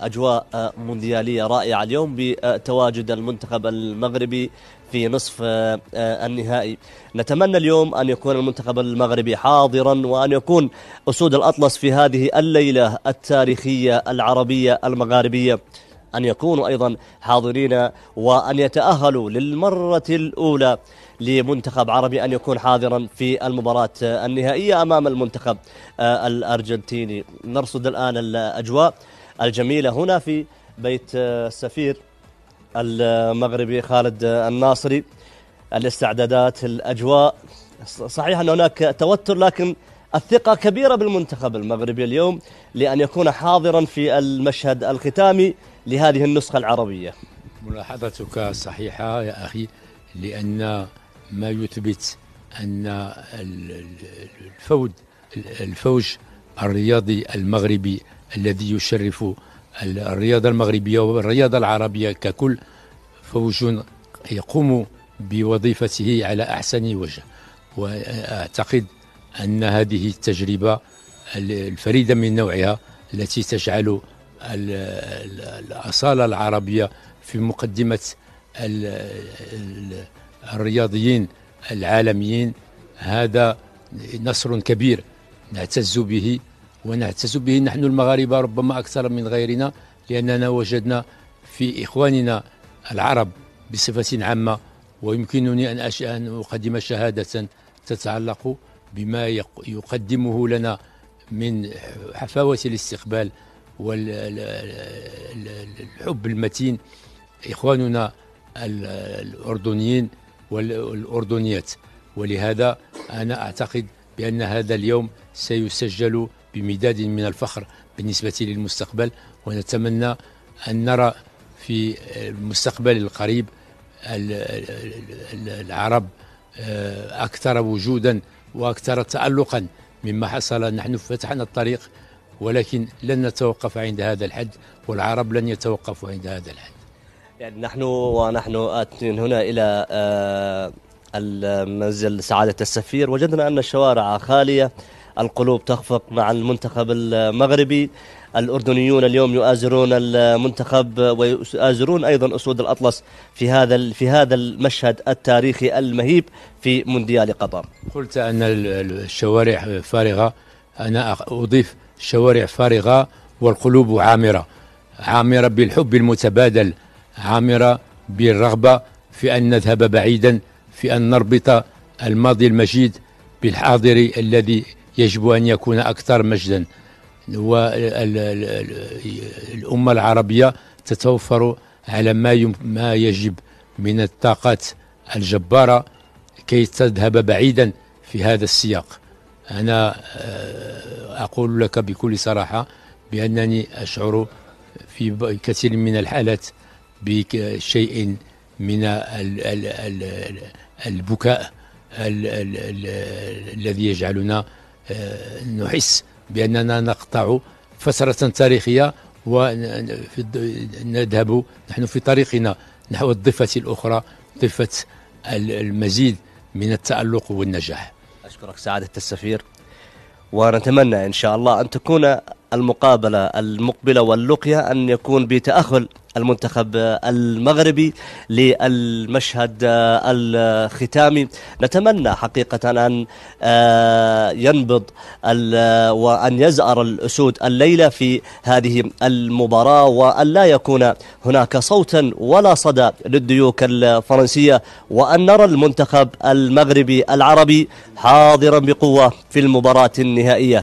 أجواء مونديالية رائعة اليوم بتواجد المنتخب المغربي في نصف النهائي. نتمنى اليوم أن يكون المنتخب المغربي حاضرا وأن يكون أسود الأطلس في هذه الليلة التاريخية العربية المغاربية. أن يكونوا أيضا حاضرين وأن يتأهلوا للمرة الأولى لمنتخب عربي أن يكون حاضرا في المباراة النهائية أمام المنتخب الأرجنتيني. نرصد الآن الأجواء. الجميلة هنا في بيت السفير المغربي خالد الناصري. الاستعدادات الأجواء. صحيح أن هناك توتر لكن الثقة كبيرة بالمنتخب المغربي اليوم لأن يكون حاضرا في المشهد الختامي لهذه النسخة العربية. ملاحظتك صحيحة يا أخي لأن ما يثبت أن الفوج الفوج الرياضي المغربي الذي يشرف الرياضة المغربية والرياضة العربية ككل فوج يقوم بوظيفته على أحسن وجه. وأعتقد أن هذه التجربة الفريدة من نوعها التي تجعل الأصالة العربية في مقدمة الرياضيين العالميين هذا نصر كبير نعتز به ونعتز به نحن المغاربة ربما أكثر من غيرنا لأننا وجدنا في إخواننا العرب بصفة عامة ويمكنني أن أن أقدم شهادة تتعلق بما يقدمه لنا من حفاوة الاستقبال والحب المتين إخواننا الأردنيين والأردنيات. ولهذا أنا أعتقد بأن هذا اليوم سيسجل بمداد من الفخر بالنسبة للمستقبل ونتمنى أن نرى في المستقبل القريب العرب أكثر وجودا وأكثر تألقا مما حصل. نحن فتحنا الطريق ولكن لن نتوقف عند هذا الحد والعرب لن يتوقفوا عند هذا الحد. يعني نحن ونحن آتين هنا إلى المنزل سعادة السفير. وجدنا أن الشوارع خالية القلوب تخفق مع المنتخب المغربي. الأردنيون اليوم يؤازرون المنتخب ويؤازرون أيضا أسود الأطلس في هذا في هذا المشهد التاريخي المهيب في مونديال قطر. قلت أن الشوارع فارغة. أنا أضيف الشوارع فارغة والقلوب عامرة. عامرة بالحب المتبادل عامرة بالرغبة في أن نذهب بعيدا في أن نربط الماضي المجيد بالحاضر الذي يجب أن يكون أكثر مجدا. والأمة العربية تتوفر على ما ما يجب من الطاقات الجبارة كي تذهب بعيدا في هذا السياق. أنا أقول لك بكل صراحة بأنني أشعر في كثير من الحالات بشيء من البكاء الذي يجعلنا نحس بأننا نقطع فترة تاريخية ونذهب نحن في طريقنا نحو الضفة الأخرى ضفة المزيد من التألق والنجاح. أشكرك سعادة السفير ونتمنى إن شاء الله أن تكون المقابلة المقبلة واللقية أن يكون بتأهل المنتخب المغربي للمشهد الختامي. نتمنى حقيقة أن ينبض وأن يزأر الأسود الليلة في هذه المباراة وأن لا يكون هناك صوتا ولا صدى للديوك الفرنسية وأن نرى المنتخب المغربي العربي حاضرا بقوة في المباراة النهائية.